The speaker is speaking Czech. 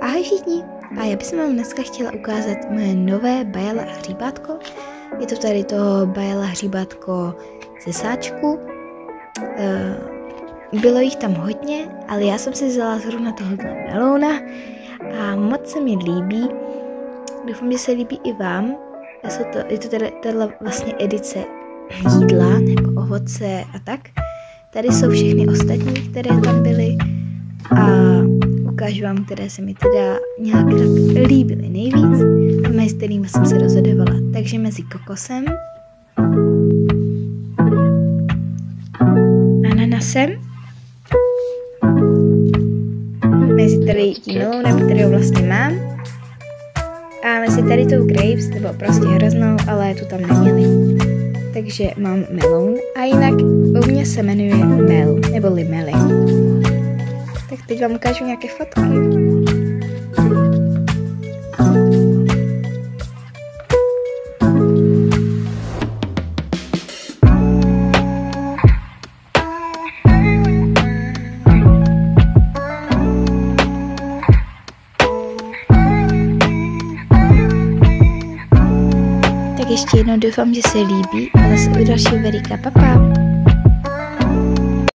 ahoj všichni! A já bych vám dneska chtěla ukázat moje nové bajela a hříbátko. Je to tady to bajela hříbátko ze sáčku. Eh, bylo jich tam hodně, ale já jsem si vzala zrovna tohohle melouna a moc se mi líbí. Doufám, že se líbí i vám. Je to tady, tady vlastně edice jídla nebo ovoce a tak. Tady jsou všechny ostatní, které tam byly ukážu vám, které se mi teda nějak tak líbily nejvíc a mezi kterými jsem se rozhodovala. Takže mezi kokosem, ananasem, mezi tady tím melounem, kterou vlastně mám, a mezi tady tou grapes, nebo prostě hroznou, ale tu tam neměli. Takže mám meloun a jinak u mě se jmenuje Mel, nebo Limely. Tak teď vám ukážu nějaké fotky. Tak ještě jednou doufám, že se líbí a zase u dalšího videa. Pa, pa.